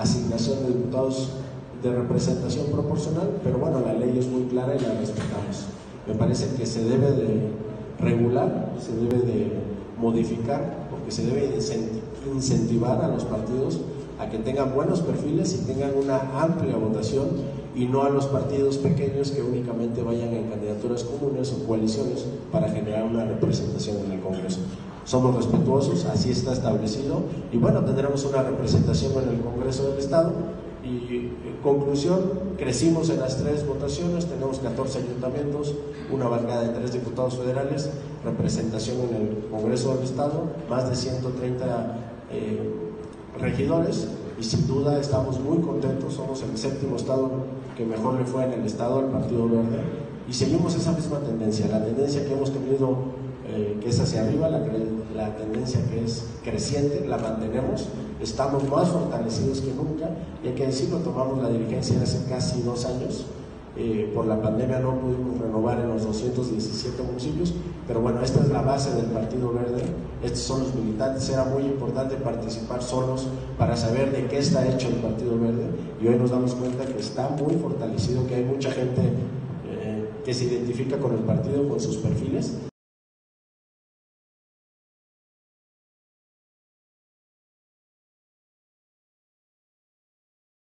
asignación de diputados de representación proporcional, pero bueno, la ley es muy clara y la respetamos. Me parece que se debe de regular, se debe de modificar, porque se debe incentivar a los partidos a que tengan buenos perfiles y tengan una amplia votación y no a los partidos pequeños que únicamente vayan en candidaturas comunes o coaliciones para generar una representación en el Congreso. Somos respetuosos, así está establecido. Y bueno, tendremos una representación en el Congreso del Estado. Y conclusión, crecimos en las tres votaciones, tenemos 14 ayuntamientos, una bancada de tres diputados federales, representación en el Congreso del Estado, más de 130 eh, regidores. Y sin duda estamos muy contentos, somos el séptimo estado que mejor le fue en el estado al Partido Verde. Y seguimos esa misma tendencia, la tendencia que hemos tenido eh, que es hacia arriba, la, la tendencia que es creciente, la mantenemos, estamos más fortalecidos que nunca y hay que decirlo, tomamos la dirigencia hace casi dos años eh, por la pandemia no pudimos renovar en los 217 municipios, pero bueno, esta es la base del Partido Verde, estos son los militantes, era muy importante participar solos para saber de qué está hecho el Partido Verde y hoy nos damos cuenta que está muy fortalecido, que hay mucha gente eh, que se identifica con el partido, con sus perfiles